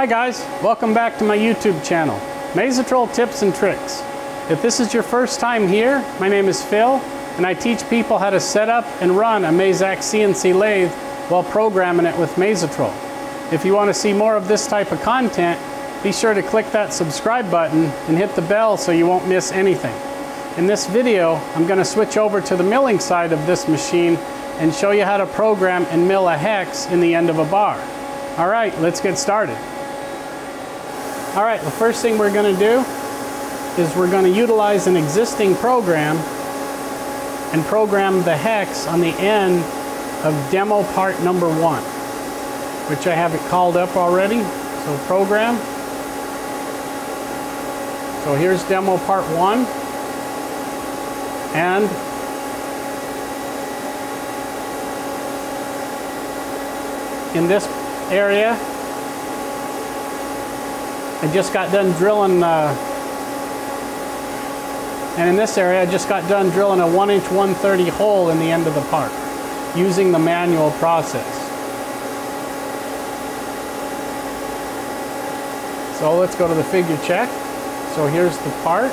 Hi guys, welcome back to my YouTube channel, Mazatrol Tips and Tricks. If this is your first time here, my name is Phil, and I teach people how to set up and run a Mazak CNC lathe while programming it with Mazatrol. If you want to see more of this type of content, be sure to click that subscribe button and hit the bell so you won't miss anything. In this video, I'm going to switch over to the milling side of this machine and show you how to program and mill a hex in the end of a bar. All right, let's get started. All right, the first thing we're going to do is we're going to utilize an existing program and program the hex on the end of demo part number one, which I have it called up already. So program. So here's demo part one. And in this area, I just got done drilling, uh, and in this area, I just got done drilling a 1 inch 130 hole in the end of the part using the manual process. So let's go to the figure check. So here's the part.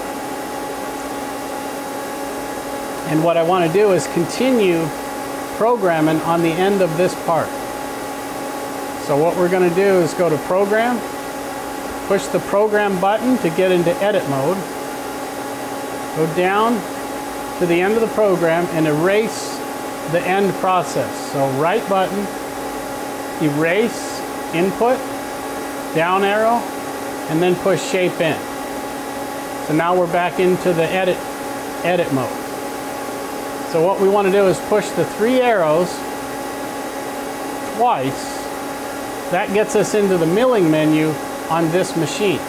And what I want to do is continue programming on the end of this part. So what we're going to do is go to program, push the program button to get into edit mode, go down to the end of the program and erase the end process. So right button, erase input, down arrow, and then push shape in. So now we're back into the edit, edit mode. So what we want to do is push the three arrows twice. That gets us into the milling menu on this machine.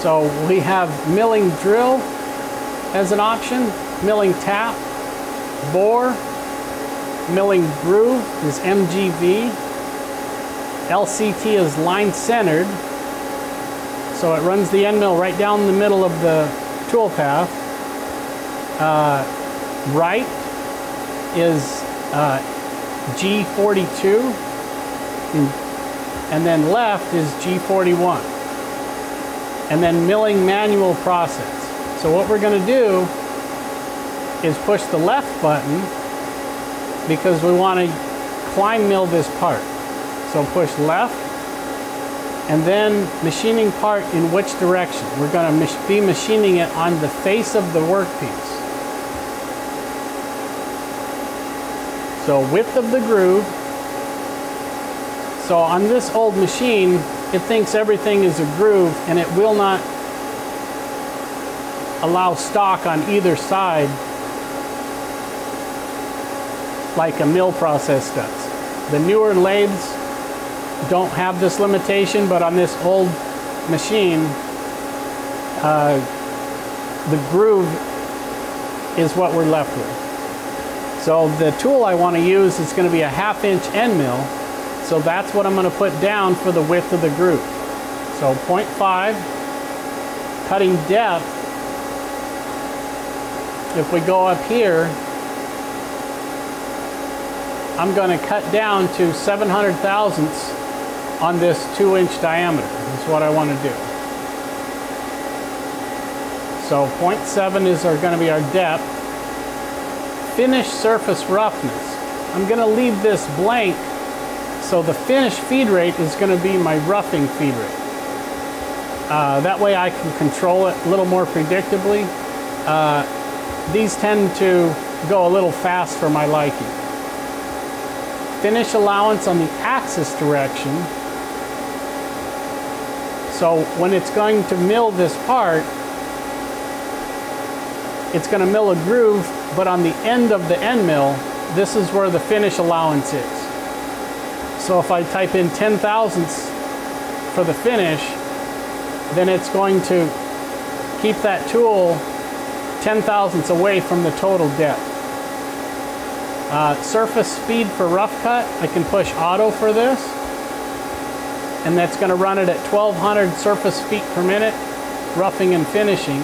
So we have milling drill as an option, milling tap, bore, milling groove is MGV, LCT is line centered, so it runs the end mill right down the middle of the tool path. Uh, right is uh, G42, and then left is G41. And then milling manual process. So what we're going to do is push the left button because we want to climb mill this part. So push left and then machining part in which direction? We're going to be machining it on the face of the workpiece. So width of the groove. So on this old machine, it thinks everything is a groove and it will not allow stock on either side like a mill process does. The newer lathes don't have this limitation, but on this old machine, uh, the groove is what we're left with. So the tool I want to use is going to be a half inch end mill. So that's what I'm going to put down for the width of the groove. So 0.5, cutting depth. If we go up here, I'm going to cut down to 700 thousandths on this two inch diameter. That's what I want to do. So 0.7 is going to be our depth. Finish surface roughness. I'm going to leave this blank so the finish feed rate is going to be my roughing feed rate. Uh, that way I can control it a little more predictably. Uh, these tend to go a little fast for my liking. Finish allowance on the axis direction so when it's going to mill this part, it's going to mill a groove, but on the end of the end mill, this is where the finish allowance is. So if I type in 10 thousandths for the finish, then it's going to keep that tool 10 thousandths away from the total depth. Uh, surface speed for rough cut, I can push auto for this and that's going to run it at 1200 surface feet per minute, roughing and finishing.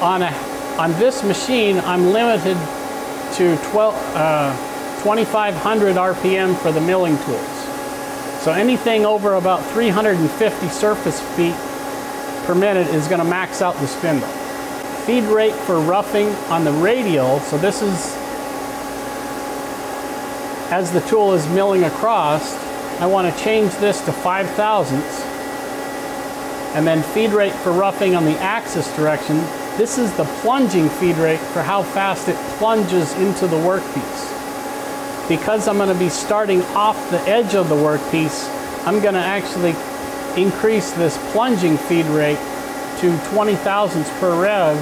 On, a, on this machine, I'm limited to 12, uh, 2500 RPM for the milling tools. So anything over about 350 surface feet per minute is going to max out the spindle. Feed rate for roughing on the radial, so this is as the tool is milling across, I want to change this to 5 thousandths. And then feed rate for roughing on the axis direction, this is the plunging feed rate for how fast it plunges into the workpiece. Because I'm going to be starting off the edge of the workpiece, I'm going to actually increase this plunging feed rate to 20 thousandths per rev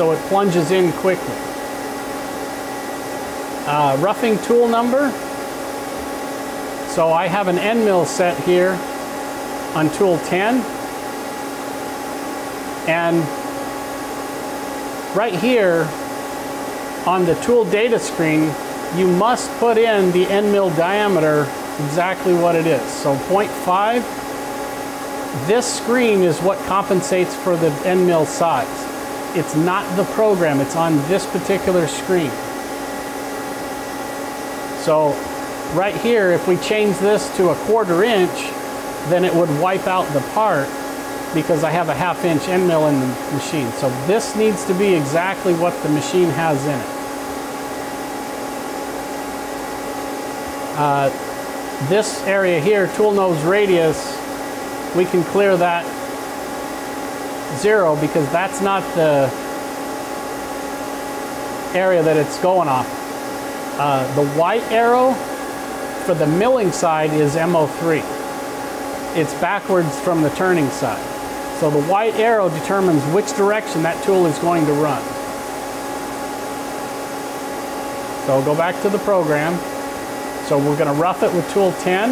so it plunges in quickly. Uh, roughing tool number. So I have an end mill set here on tool 10. And right here on the tool data screen, you must put in the end mill diameter exactly what it is. So 0.5, this screen is what compensates for the end mill size. It's not the program, it's on this particular screen. So right here, if we change this to a quarter inch, then it would wipe out the part because I have a half inch end mill in the machine. So this needs to be exactly what the machine has in it. Uh, this area here, tool nose radius, we can clear that zero because that's not the area that it's going off. Uh, the white arrow for the milling side is M03. It's backwards from the turning side. So the white arrow determines which direction that tool is going to run. So go back to the program. So we're going to rough it with tool 10,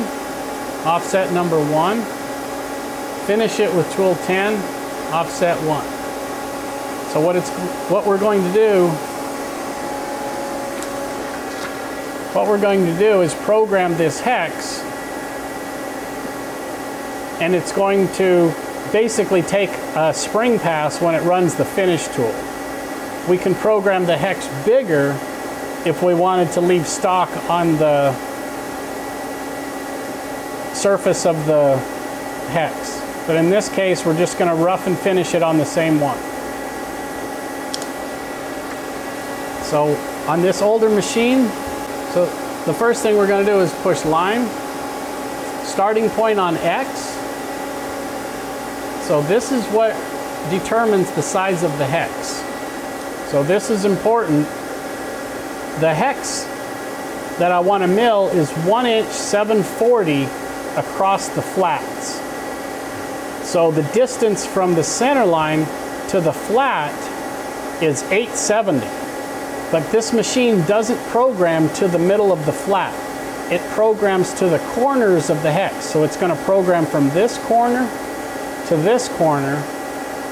offset number 1, finish it with tool 10, offset 1. So what, it's, what we're going to do what we're going to do is program this hex and it's going to basically take a spring pass when it runs the finish tool. We can program the hex bigger if we wanted to leave stock on the surface of the hex. But in this case, we're just going to rough and finish it on the same one. So on this older machine, so the first thing we're going to do is push line. Starting point on X. So this is what determines the size of the hex. So this is important. The hex that I want to mill is 1 inch 740 across the flats. So the distance from the center line to the flat is 870. But this machine doesn't program to the middle of the flat. It programs to the corners of the hex. So it's going to program from this corner to this corner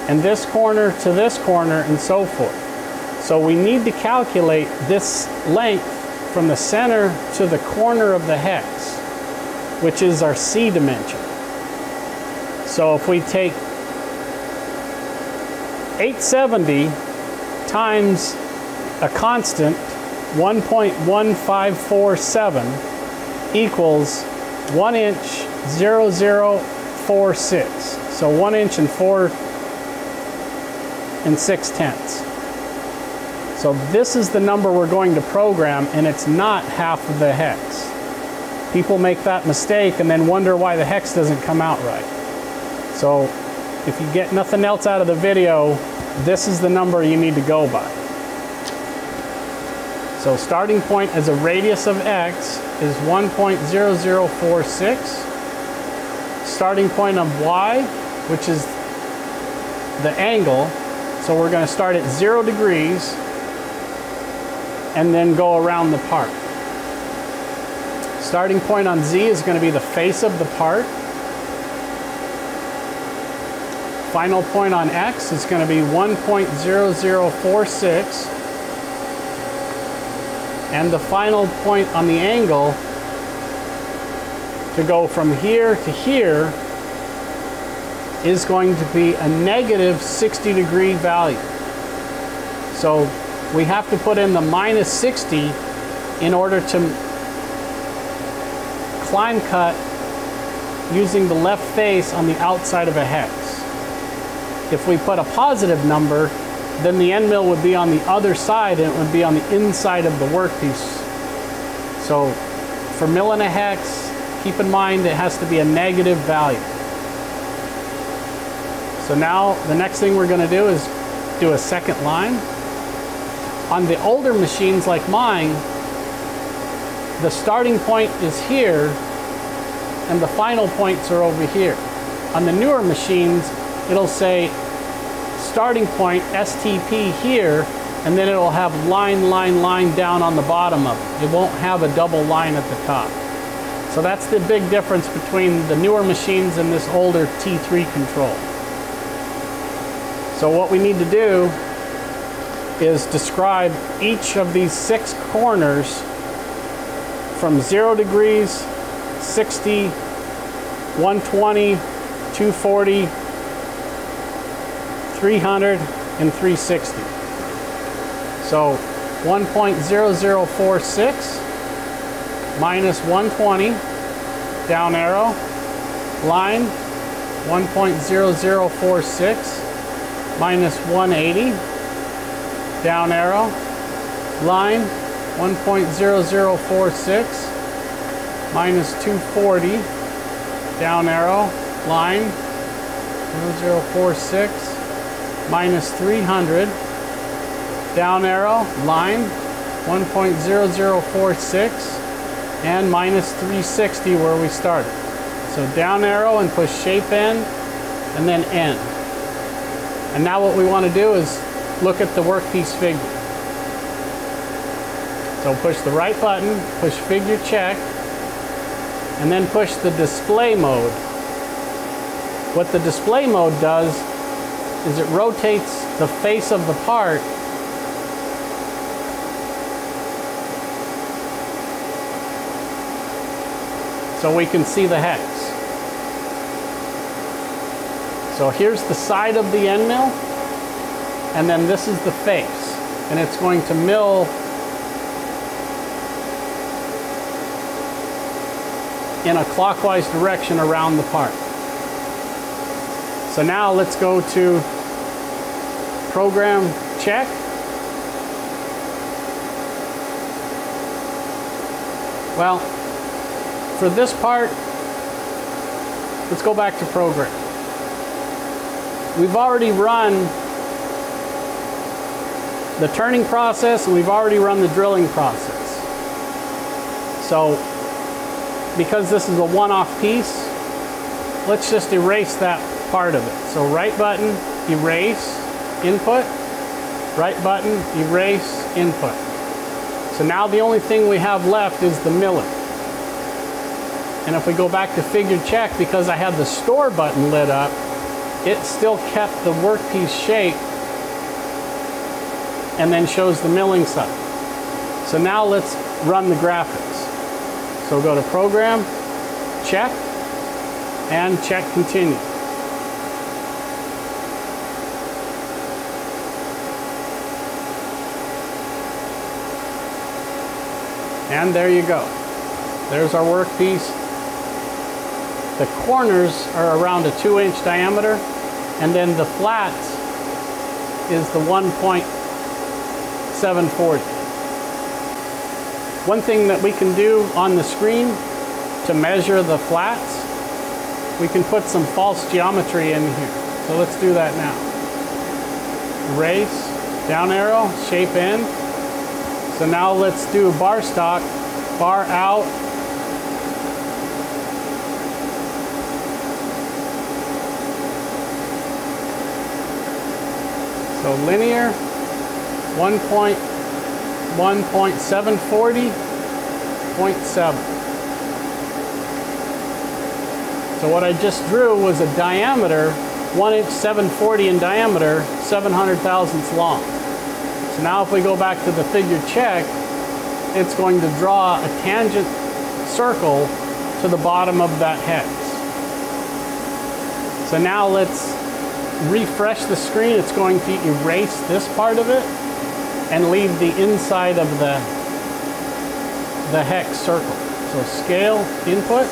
and this corner to this corner and so forth. So we need to calculate this length from the center to the corner of the hex, which is our C dimension. So if we take 870 times a constant 1.1547 equals 1 inch 0046. So 1 inch and 4 and 6 tenths. So this is the number we're going to program and it's not half of the hex. People make that mistake and then wonder why the hex doesn't come out right. So if you get nothing else out of the video, this is the number you need to go by. So starting point as a radius of x is 1.0046. Starting point of y, which is the angle, so we're going to start at zero degrees and then go around the part. Starting point on z is going to be the face of the part. final point on X is going to be 1.0046 and the final point on the angle to go from here to here is going to be a negative 60 degree value. So we have to put in the minus 60 in order to climb cut using the left face on the outside of a hex. If we put a positive number, then the end mill would be on the other side and it would be on the inside of the workpiece. So for milling a hex, keep in mind it has to be a negative value. So now the next thing we're gonna do is do a second line. On the older machines like mine, the starting point is here and the final points are over here. On the newer machines, it'll say starting point STP here and then it'll have line, line, line down on the bottom of it. It won't have a double line at the top. So that's the big difference between the newer machines and this older T3 control. So what we need to do is describe each of these six corners from 0 degrees, 60, 120, 240, 300, and 360. So 1.0046 minus 120, down arrow, line 1.0046 minus 180, down arrow, line 1.0046 minus 240, down arrow, line. 0046 minus 300, down arrow, line. 1.0046 and minus 360 where we started. So down arrow and push shape in and then end. And now what we want to do is look at the workpiece figure. So push the right button, push figure check, and then push the display mode. What the display mode does is it rotates the face of the part so we can see the hex. So here's the side of the end mill, and then this is the face. And it's going to mill in a clockwise direction around the part. So now let's go to program check. Well, for this part, let's go back to program. We've already run the turning process and we've already run the drilling process. So because this is a one-off piece, let's just erase that part of it. So right button, erase, input, right button, erase, input. So now the only thing we have left is the milling. And if we go back to figure check, because I had the store button lit up, it still kept the workpiece shape and then shows the milling side. So now let's run the graphics. So go to program, check, and check continue. And there you go. There's our workpiece. The corners are around a two inch diameter and then the flat is the 1.740. One thing that we can do on the screen to measure the flats, we can put some false geometry in here. So let's do that now. Erase, down arrow, shape in. So now let's do bar stock, bar out, So linear, 1.1.740, 0.7. So what I just drew was a diameter, 1 inch 740 in diameter, 700 thousandths long. So now if we go back to the figure check, it's going to draw a tangent circle to the bottom of that hex. So now let's refresh the screen, it's going to erase this part of it and leave the inside of the, the hex circle. So scale input.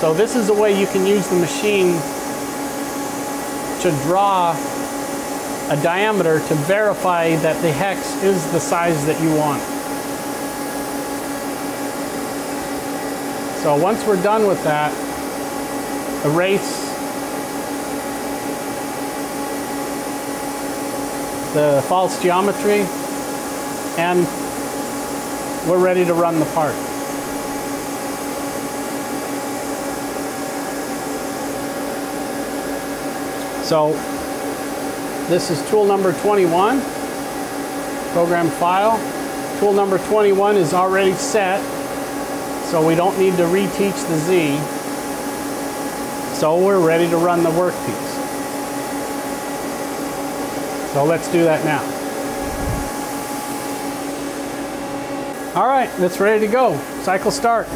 So this is a way you can use the machine to draw a diameter to verify that the hex is the size that you want. So once we're done with that, erase the false geometry and we're ready to run the part. So this is tool number 21, program file. Tool number 21 is already set, so we don't need to reteach the Z. So we're ready to run the workpiece. So let's do that now. All right, it's ready to go. Cycle start.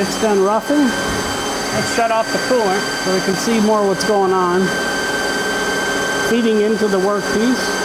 It's done roughing. Let's shut off the coolant so we can see more what's going on. Feeding into the workpiece.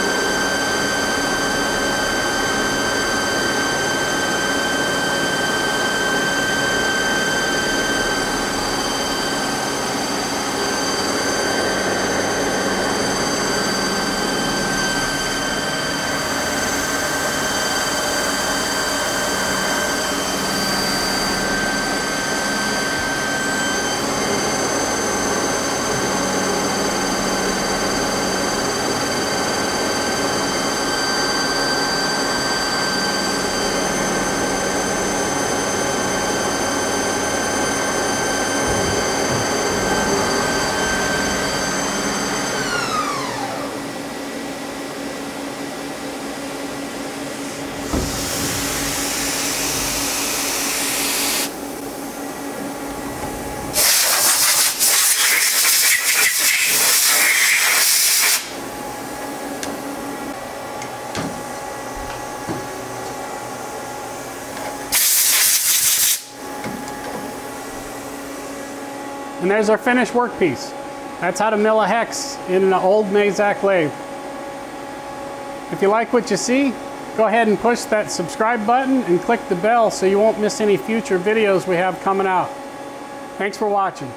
And there's our finished workpiece. That's how to mill a hex in an old Mazak lathe. If you like what you see, go ahead and push that subscribe button and click the bell so you won't miss any future videos we have coming out. Thanks for watching.